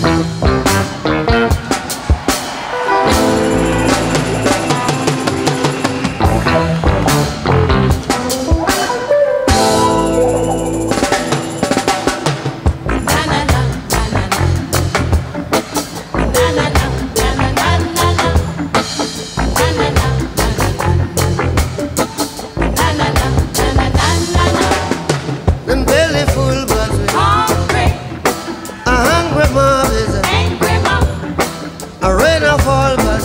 Them fall, but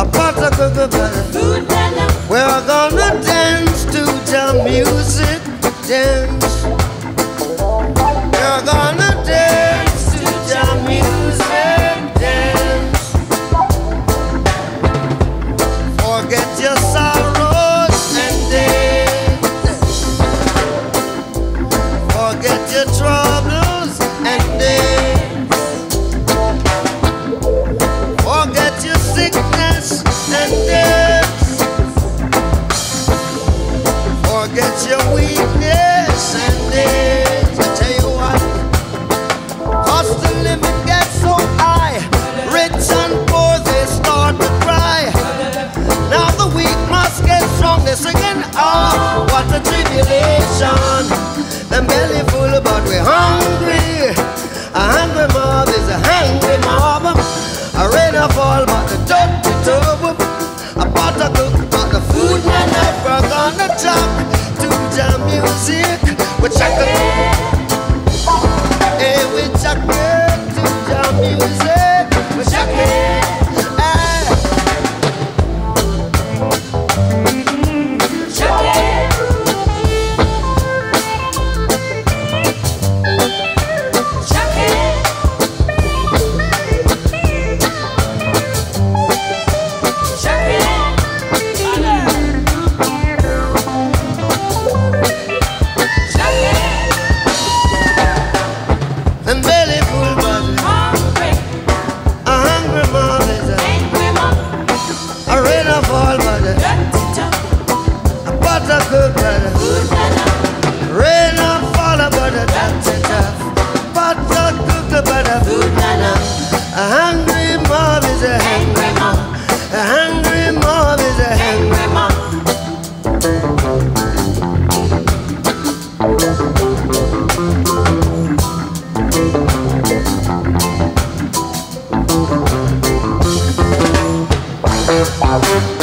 a, pot of cocoa, a, we're gonna dance to the music, dance. We're gonna dance to the music, dance. Forget your sorrows and dance. Forget your troubles. Get your weakness and tell you what, gets so high. Rich and poor, they start to cry. Now the weak must get strong. They're singing, ah, what a tribulation. Them belly but rain but a a hungry mob is a hungry mob. A hungry mob is a hungry mob.